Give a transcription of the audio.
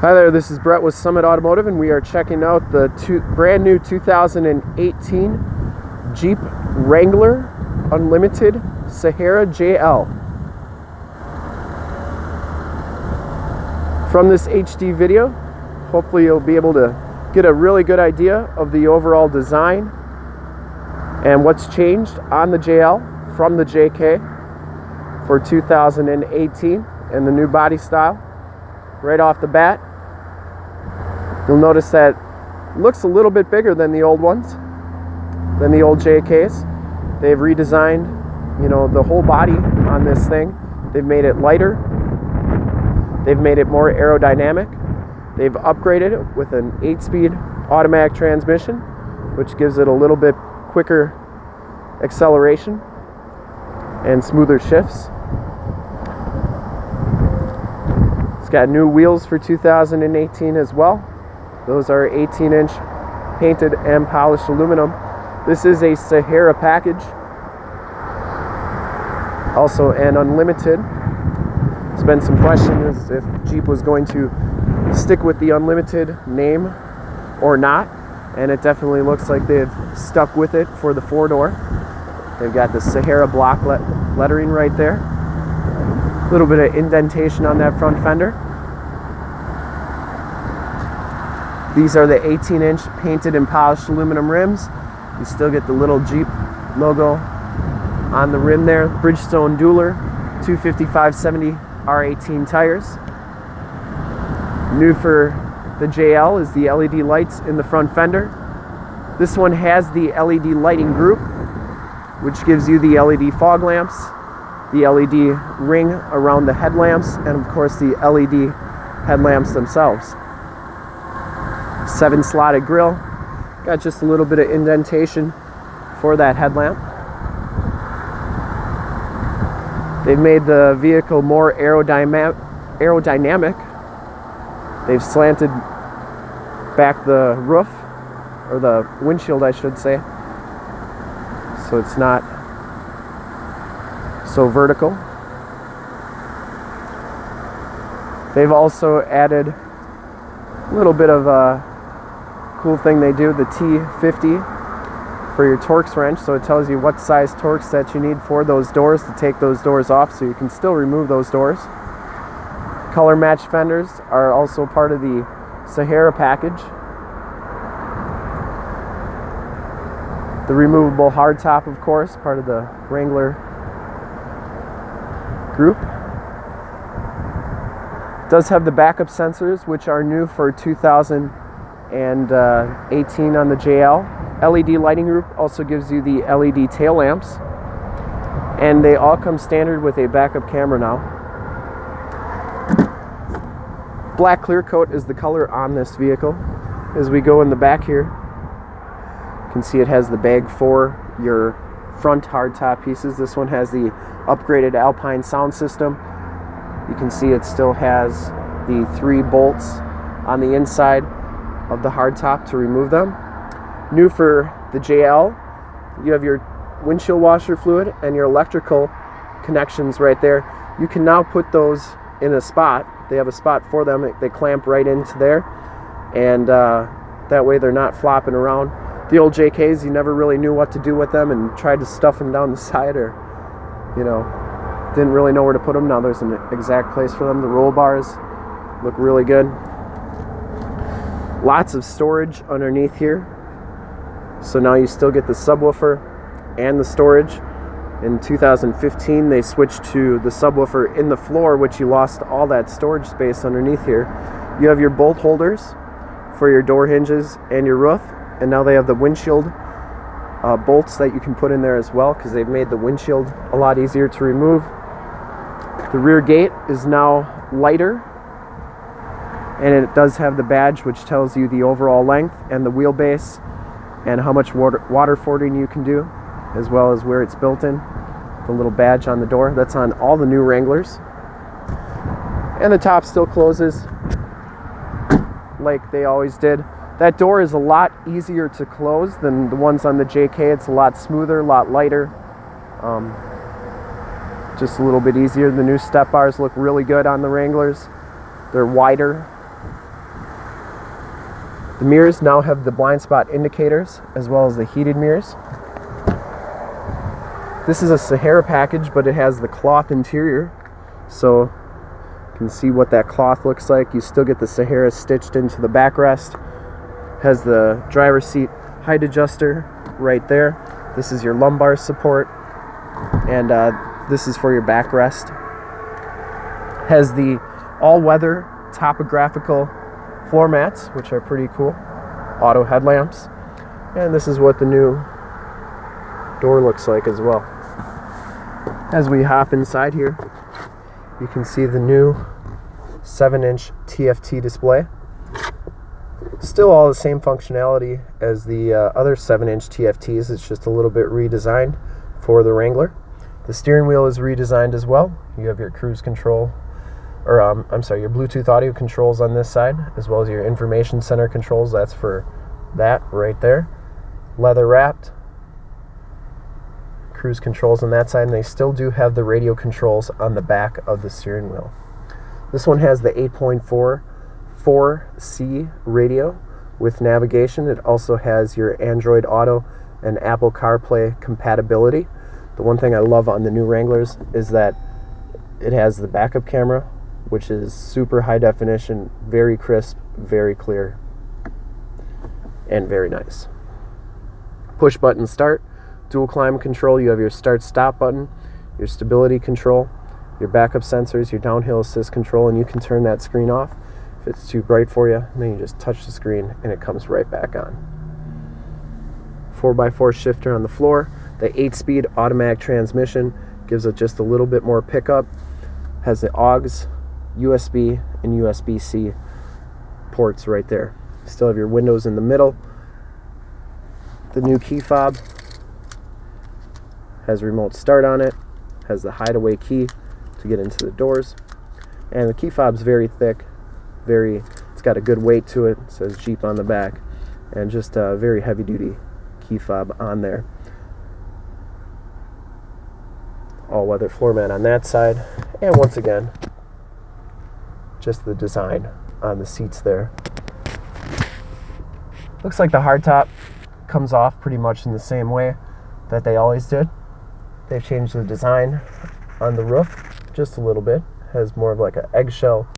Hi there, this is Brett with Summit Automotive, and we are checking out the two, brand new 2018 Jeep Wrangler Unlimited Sahara JL. From this HD video, hopefully you'll be able to get a really good idea of the overall design and what's changed on the JL from the JK for 2018 and the new body style right off the bat. You'll notice that looks a little bit bigger than the old ones, than the old JKs. They've redesigned, you know, the whole body on this thing. They've made it lighter. They've made it more aerodynamic. They've upgraded it with an 8-speed automatic transmission, which gives it a little bit quicker acceleration and smoother shifts. It's got new wheels for 2018 as well. Those are 18 inch painted and polished aluminum. This is a Sahara package. Also an unlimited. There's been some questions if Jeep was going to stick with the unlimited name or not. And it definitely looks like they've stuck with it for the four door. They've got the Sahara block lettering right there. A little bit of indentation on that front fender. These are the 18 inch painted and polished aluminum rims. You still get the little Jeep logo on the rim there. Bridgestone Dueler 255-70 R18 tires. New for the JL is the LED lights in the front fender. This one has the LED lighting group, which gives you the LED fog lamps, the LED ring around the headlamps, and of course the LED headlamps themselves. Seven slotted grill. Got just a little bit of indentation for that headlamp. They've made the vehicle more aerodynamic. They've slanted back the roof, or the windshield, I should say, so it's not so vertical. They've also added a little bit of a cool thing they do, the T50 for your Torx wrench. So it tells you what size Torx that you need for those doors to take those doors off so you can still remove those doors. Color match fenders are also part of the Sahara package. The removable hardtop, of course, part of the Wrangler group. Does have the backup sensors, which are new for 2018 on the JL. LED lighting group also gives you the LED tail lamps. And they all come standard with a backup camera now. Black clear coat is the color on this vehicle. As we go in the back here, you can see it has the bag for your front hardtop pieces. This one has the upgraded Alpine sound system. You can see it still has the three bolts on the inside of the hardtop to remove them. New for the JL, you have your windshield washer fluid and your electrical connections right there. You can now put those in a spot they have a spot for them. They clamp right into there, and uh, that way they're not flopping around. The old JKs, you never really knew what to do with them, and tried to stuff them down the side, or you know, didn't really know where to put them. Now there's an exact place for them. The roll bars look really good. Lots of storage underneath here. So now you still get the subwoofer and the storage. In 2015, they switched to the subwoofer in the floor, which you lost all that storage space underneath here. You have your bolt holders for your door hinges and your roof, and now they have the windshield uh, bolts that you can put in there as well because they've made the windshield a lot easier to remove. The rear gate is now lighter and it does have the badge which tells you the overall length and the wheelbase and how much water, water fording you can do as well as where it's built in. The little badge on the door. That's on all the new Wranglers. And the top still closes like they always did. That door is a lot easier to close than the ones on the JK. It's a lot smoother, a lot lighter. Um, just a little bit easier. The new step bars look really good on the Wranglers. They're wider The mirrors now have the blind spot indicators as well as the heated mirrors. This is a Sahara package, but it has the cloth interior, so you can see what that cloth looks like. You still get the Sahara stitched into the backrest. Has the driver's seat height adjuster right there. This is your lumbar support, and uh, this is for your backrest. Has the all-weather topographical floor mats, which are pretty cool. Auto headlamps. And this is what the new door looks like as well. As we hop inside here, you can see the new 7 inch TFT display. Still all the same functionality as the uh, other 7 inch TFTs, it's just a little bit redesigned for the Wrangler. The steering wheel is redesigned as well. You have your cruise control or um, I'm sorry, your Bluetooth audio controls on this side, as well as your information center controls. That's for that right there. Leather wrapped. Cruise controls on that side, and they still do have the radio controls on the back of the steering wheel. This one has the 8.4 4C radio with navigation. It also has your Android Auto and Apple CarPlay compatibility. The one thing I love on the new Wranglers is that it has the backup camera which is super high definition, very crisp, very clear, and very nice. Push button start, dual climate control. You have your start stop button, your stability control, your backup sensors, your downhill assist control, and you can turn that screen off if it's too bright for you. Then you just touch the screen and it comes right back on. 4x4 shifter on the floor. The 8 speed automatic transmission gives it just a little bit more pickup. Has the AUX USB and USB-C ports right there. Still have your windows in the middle. The new key fob has remote start on it, has the hideaway key to get into the doors. And the key fob's very thick, very it's got a good weight to it. it says Jeep on the back and just a very heavy duty key fob on there. All weather floor mat on that side. And once again, just the design on the seats there. Looks like the hardtop comes off pretty much in the same way that they always did. They've changed the design on the roof just a little bit. Has more of like an eggshell